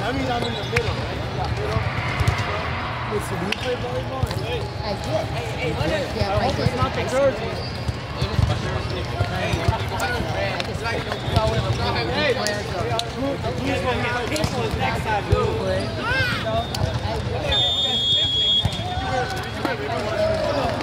That means I'm in the middle. Did. Hey, the who's gonna have pink ones next time? Yeah,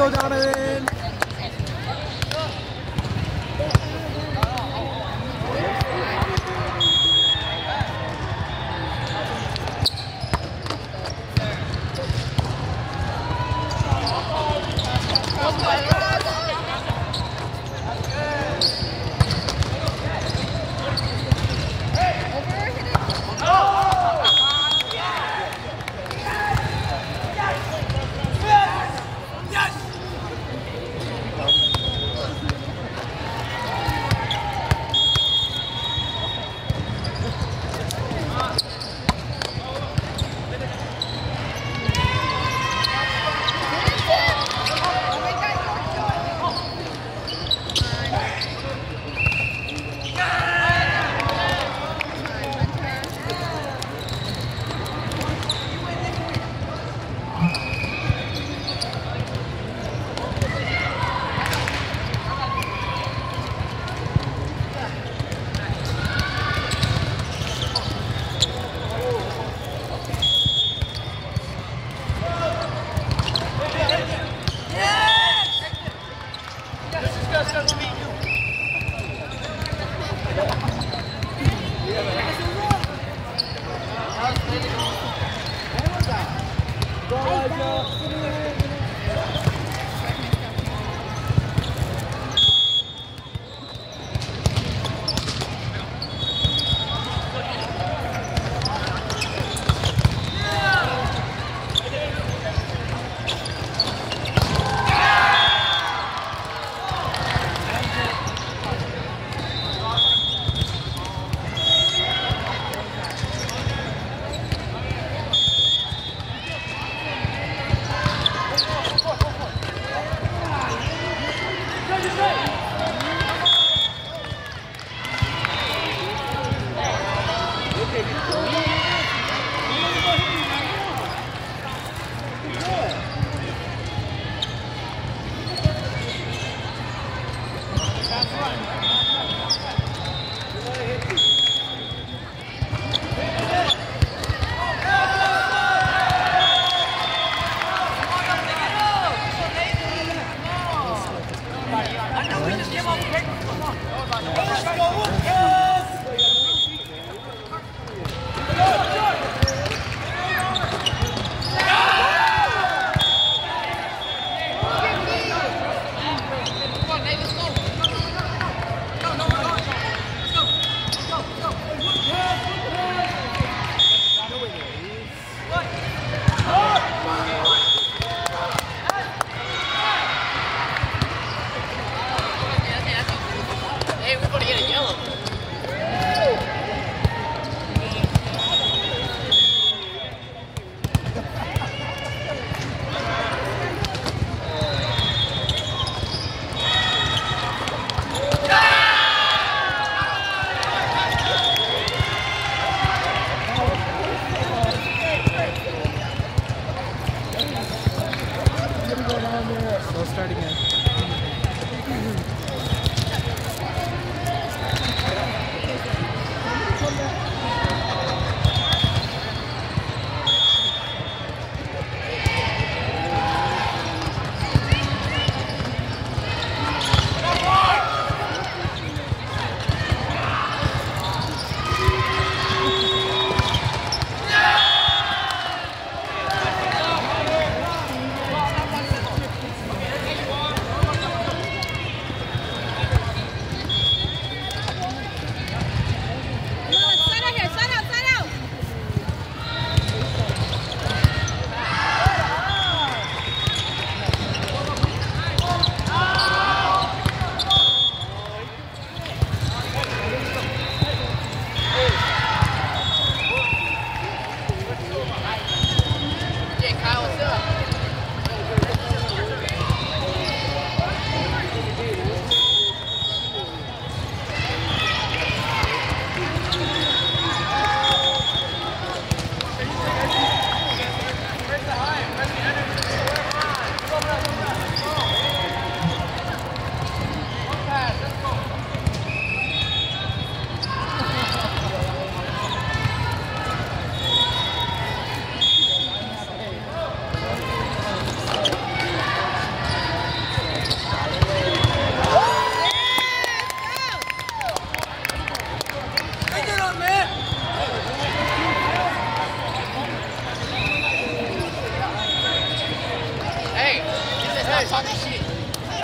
go, Donovan.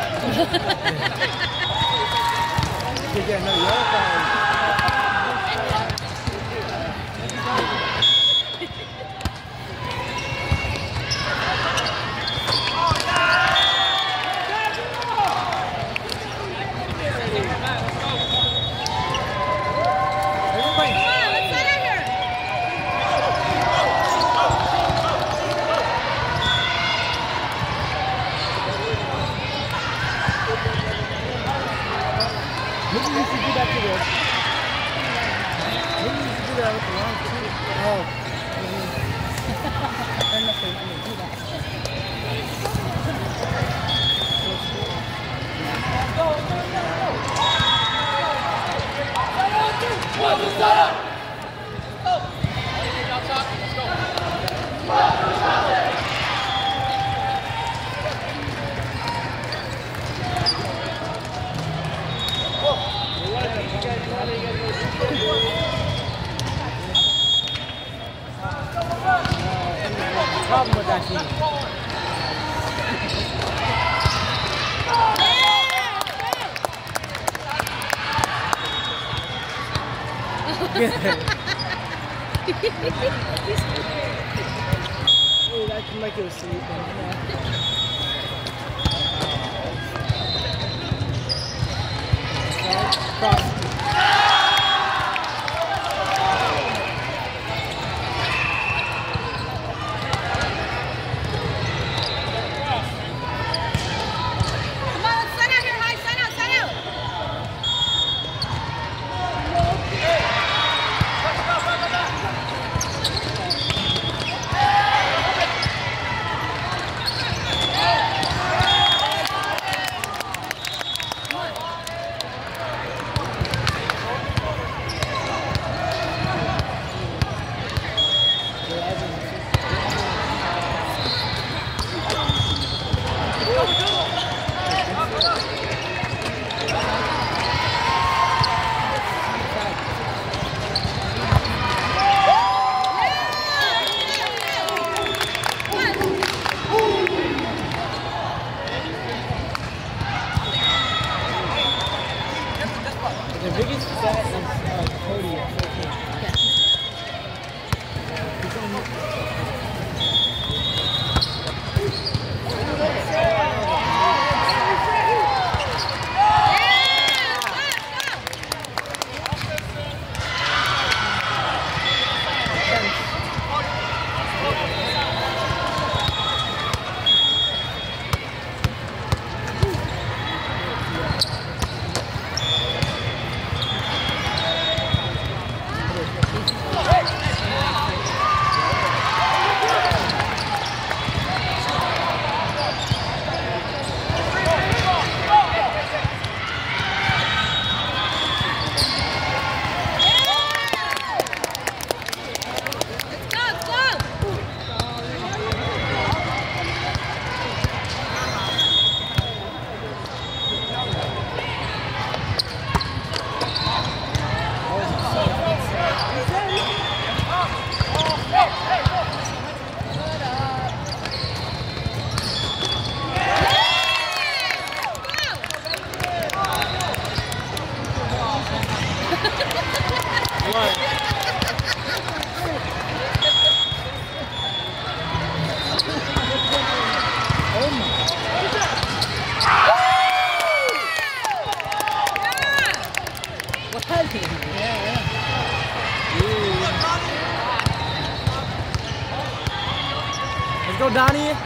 Did you get no Dude, I can make you sleep. Cross. Donnie.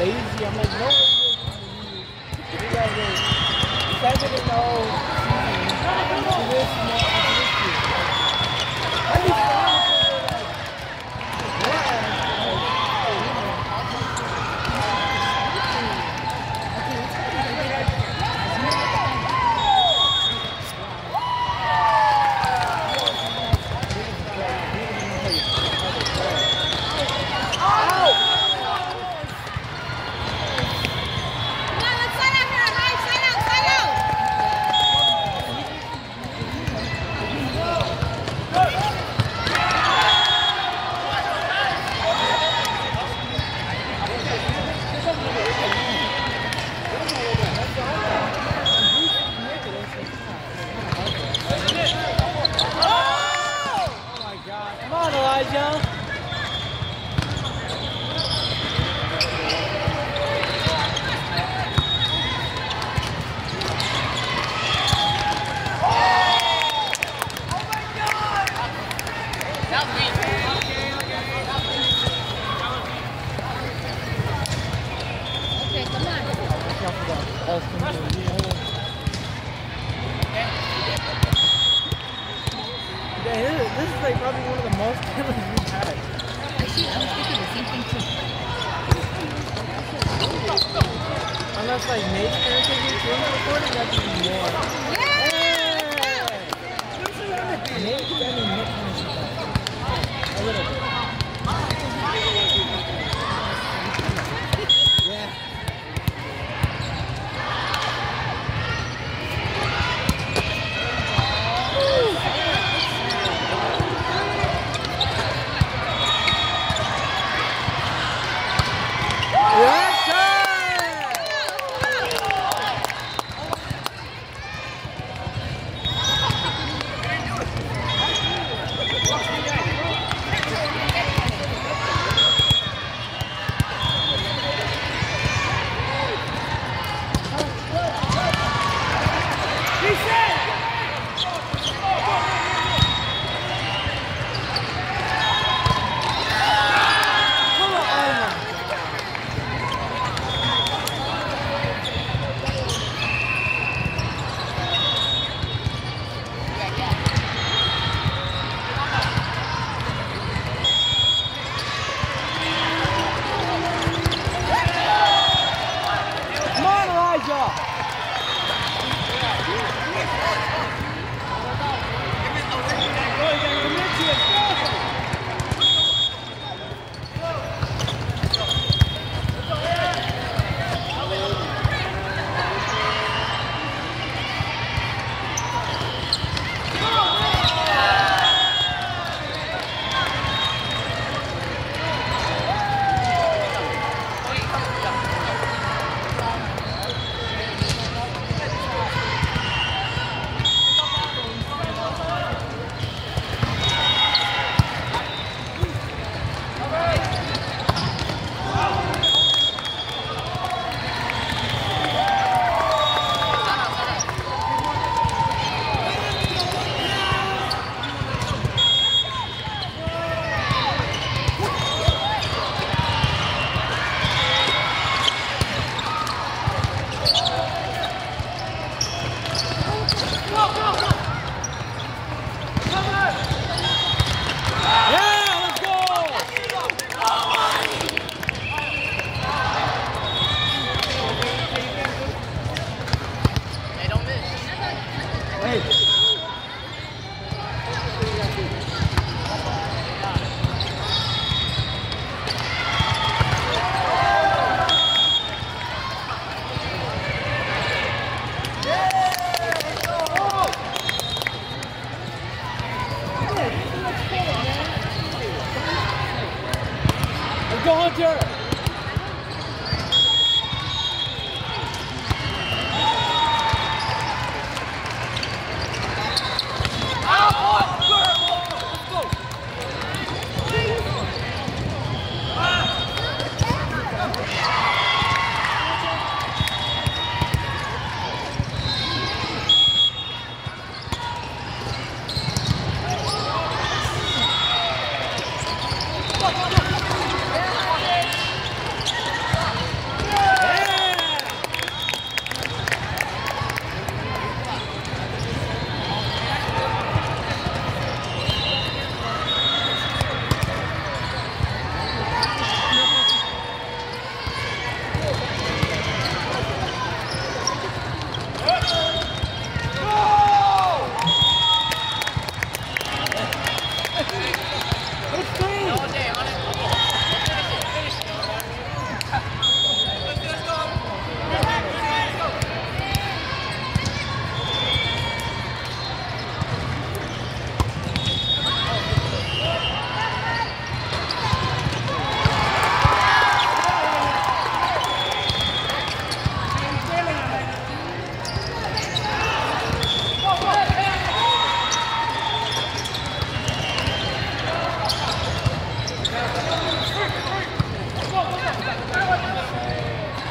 Lazy. I'm like, no. You guys are, you guys are no. To this, no, to this kid. I'm just trying to say, like, Come on, let's sign out here, guys. Sign out, sign out. Come on, Elijah. Okay, come on. Yeah, this is, this is like probably one of the most kills we've had. Actually, I was thinking the same thing too. Unless like Nate's gets in the recording, that's even more. Nate, I mean, Nick has a little bit.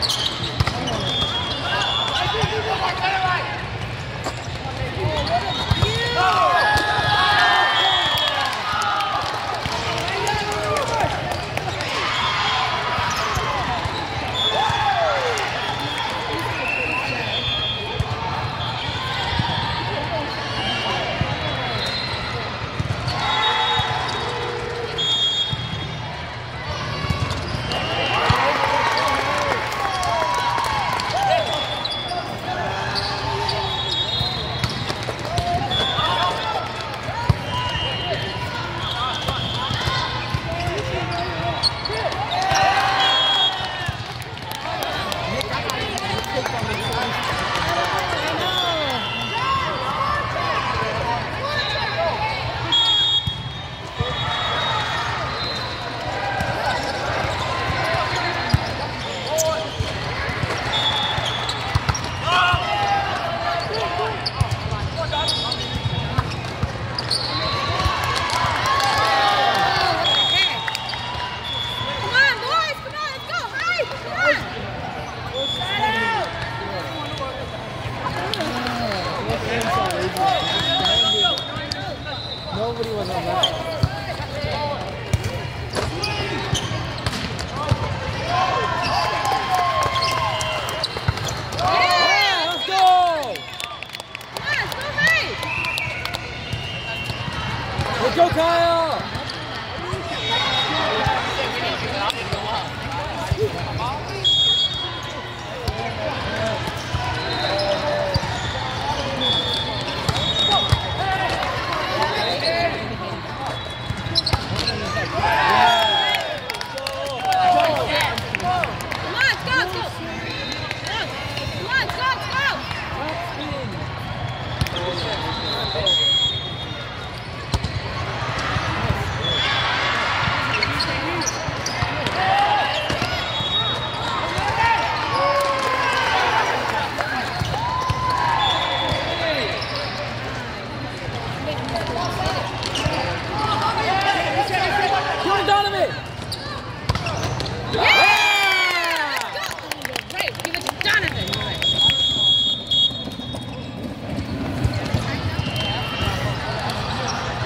Like, Nobody was on that. Go Kyle!